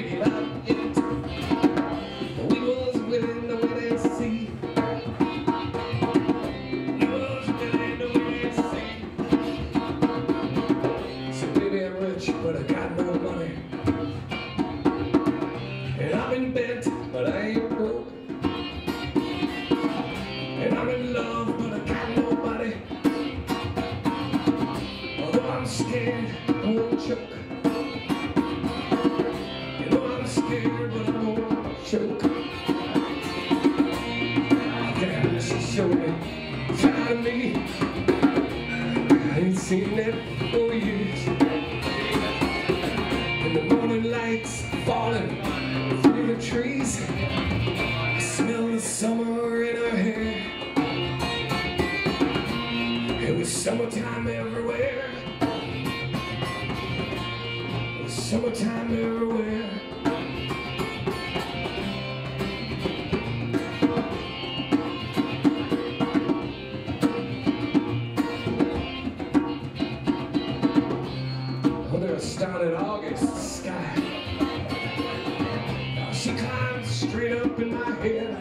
We was willing to wait and see. We was willing to wait and see. Baby, I'm rich, but I got no money. And I'm in bed, but I ain't broke. And I'm in love, but I got nobody. Although I'm scared, I won't choke. I'm scared, but I won't choke. Damn, she showed me, of me. I ain't seen that years. And the morning lights falling through the trees. I smell the summer in her hair. It was summertime everywhere. It was summertime everywhere. She climbed straight up in my head.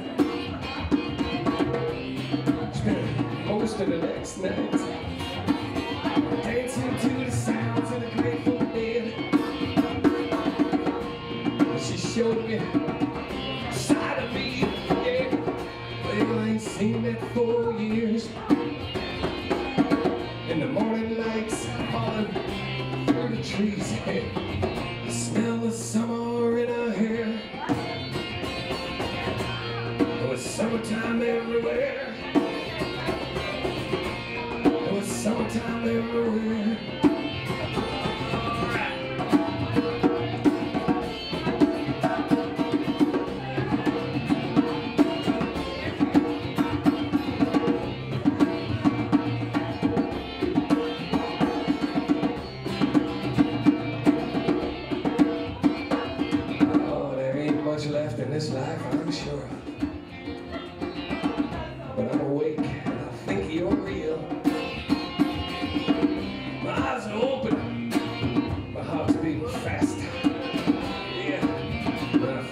Spent most of the next night dancing to the sounds of the Grateful Dead. She showed me side of me, yeah. Well, I ain't seen that for years. And the morning lights falling through the trees. I smell the summer Summertime everywhere. Oh, there ain't much left in this life, I'm sure.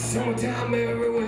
summertime everywhere.